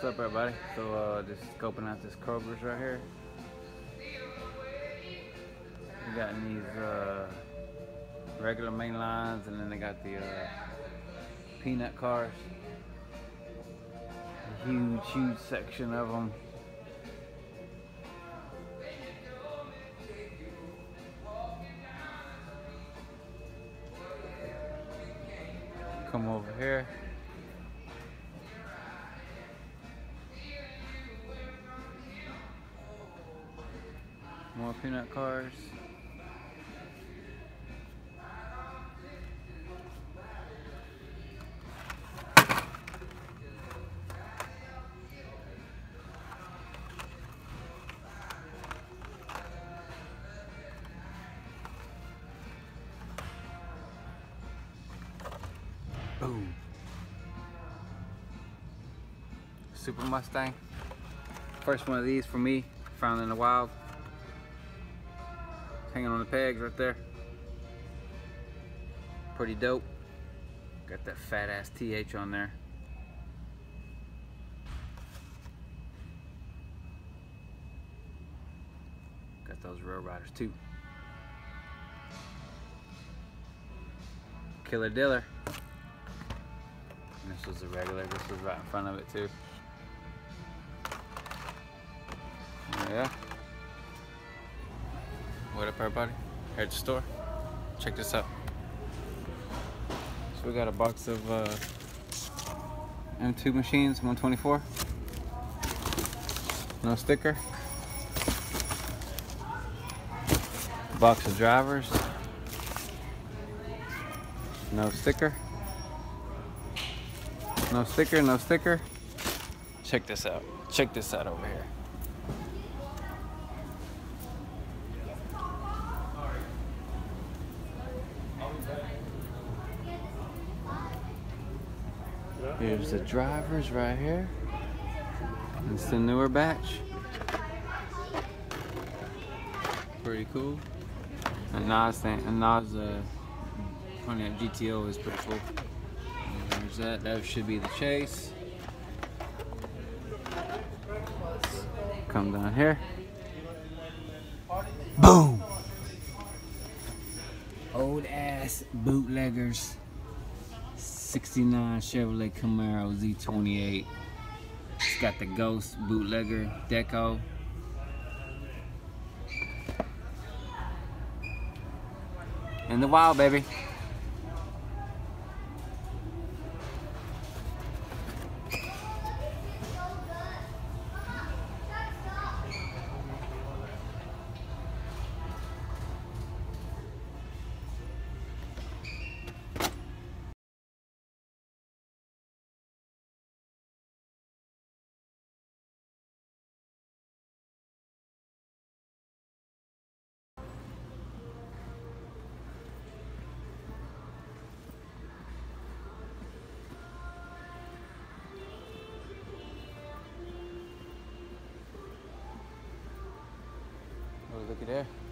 What's up everybody? So uh, just scoping out this Kroger's right here. We got these uh, regular main lines and then they got the uh, peanut cars. A huge, huge section of them. Come over here. Peanut cars. Boom. Super Mustang. First one of these for me, found in the wild. Hanging on the pegs right there. Pretty dope. Got that fat ass TH on there. Got those Real Riders too. Killer Diller. And this was a regular, this was right in front of it too. Yeah. What up everybody? Here at the store. Check this out. So we got a box of uh, M2 machines, 124. No sticker. Box of drivers. No sticker. No sticker, no sticker. Check this out. Check this out over here. The drivers right here. It's the newer batch. Pretty cool. And Nas thing, and Nas uh, Pontiac GTO is pretty cool. And there's that. That should be the chase. Come down here. Boom. Old ass bootleggers. 69 Chevrolet Camaro Z28. It's got the Ghost bootlegger deco. In the wild, baby. Guilherme.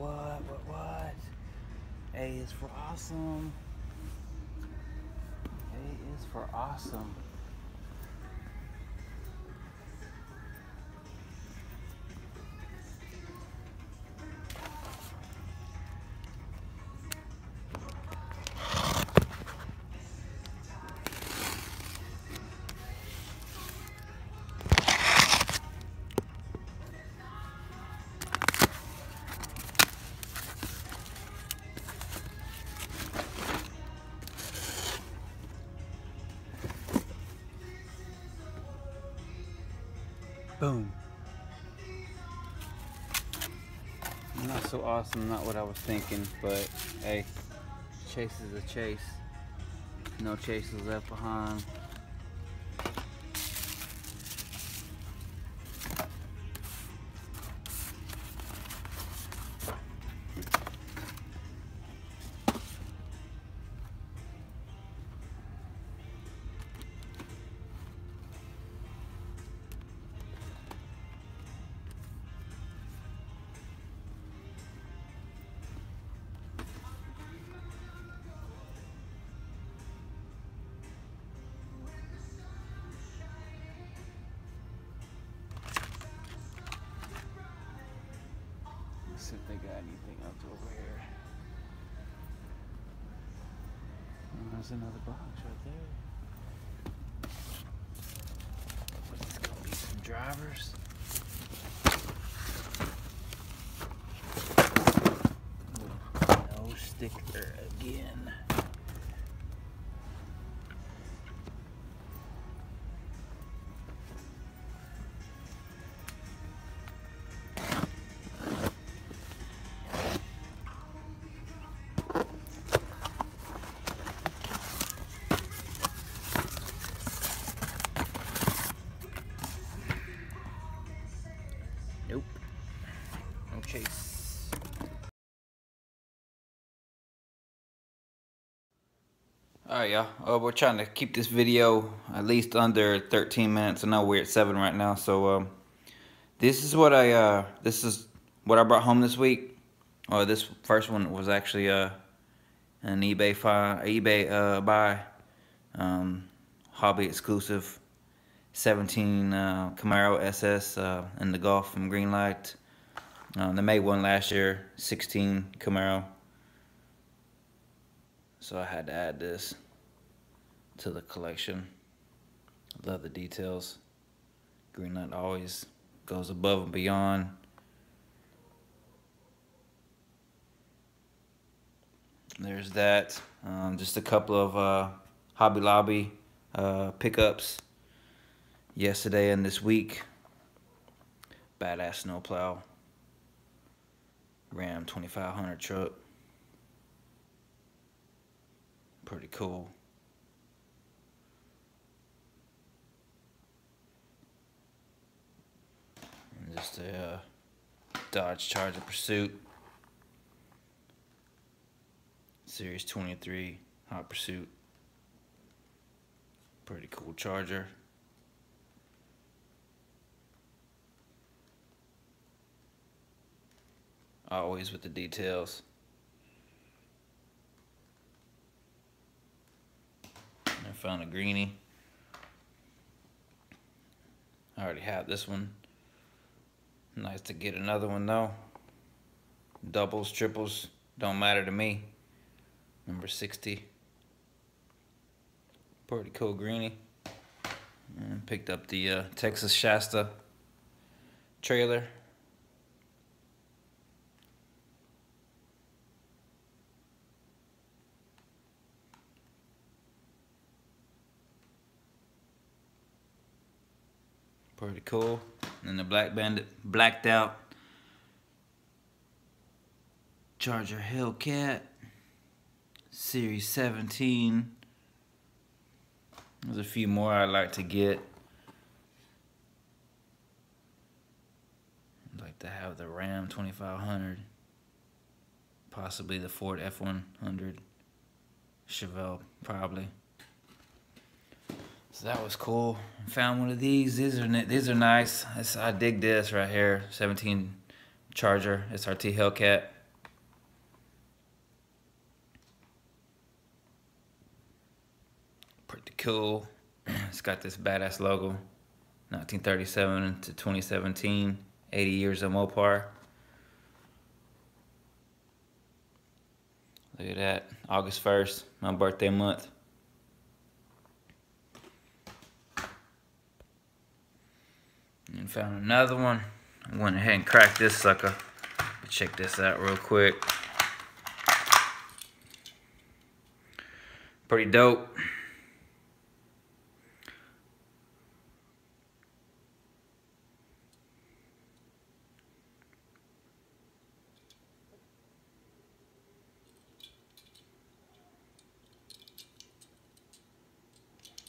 what, what, what? A is for awesome. A is for awesome. So awesome, not what I was thinking, but hey, chase is a chase. No chase chases left behind. See if they got anything else over here. Oh, there's another box right there. What's this gonna be? Some drivers? No sticker again. Alright y'all, uh, we're trying to keep this video at least under 13 minutes. I know we're at 7 right now, so um, this is what I uh, this is what I brought home this week. Oh, this first one was actually uh, an eBay eBay uh, buy, um, hobby exclusive. 17 uh, Camaro SS uh, in the Gulf from Greenlight. Um, they made one last year, 16 Camaro. So I had to add this to the collection. Love the details. Greenlight always goes above and beyond. There's that. Um, just a couple of uh, Hobby Lobby uh, pickups yesterday and this week. Badass snowplow. Ram 2500 truck. Pretty cool. Just a uh, Dodge Charger Pursuit. Series 23 Hot Pursuit. Pretty cool Charger. Always with the details. I found a greenie. I already have this one. Nice to get another one though. Doubles, triples, don't matter to me. Number 60. Pretty cool greenie. And picked up the uh, Texas Shasta trailer. Pretty cool. And the Black Bandit blacked out Charger Hellcat Series 17. There's a few more I'd like to get. I'd like to have the Ram 2500. Possibly the Ford F100. Chevelle, probably. So that was cool. Found one of these. These are these are nice. I dig this right here. 17 Charger SRT Hellcat. Pretty cool. It's got this badass logo. 1937 to 2017. 80 years of Mopar. Look at that. August 1st, my birthday month. And found another one. I went ahead and cracked this sucker. Check this out real quick. Pretty dope.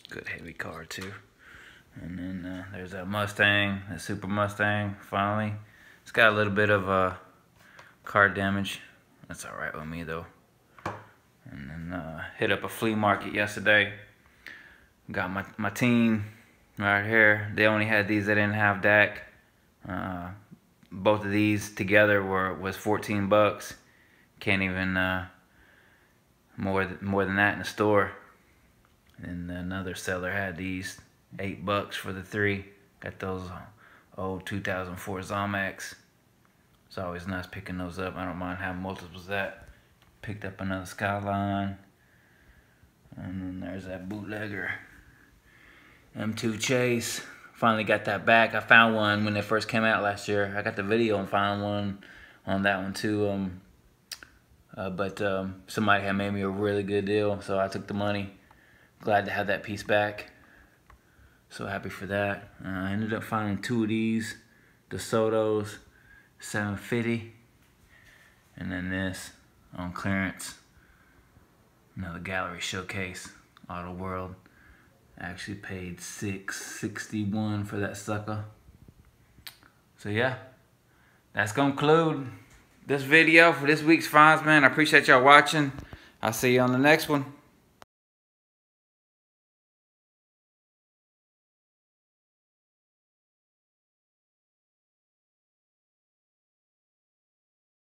Good heavy car too. And then uh, there's that Mustang, that Super Mustang, finally. It's got a little bit of uh, car damage. That's alright with me though. And then uh, hit up a flea market yesterday. Got my, my team right here. They only had these, they didn't have DAC. Uh, both of these together were was 14 bucks. Can't even uh, more, th more than that in the store. And another seller had these eight bucks for the three. Got those old 2004 Zamacs. It's always nice picking those up. I don't mind having multiples of that. Picked up another Skyline. And then there's that bootlegger M2 Chase. Finally got that back. I found one when it first came out last year. I got the video and found one on that one too. Um, uh, but um, somebody had made me a really good deal, so I took the money. Glad to have that piece back. So happy for that. Uh, I ended up finding two of these, DeSoto's 750. And then this on clearance. Another gallery showcase, Auto World. I actually paid 661 for that sucker. So yeah, that's gonna conclude this video for this week's finds, man. I appreciate y'all watching. I'll see you on the next one.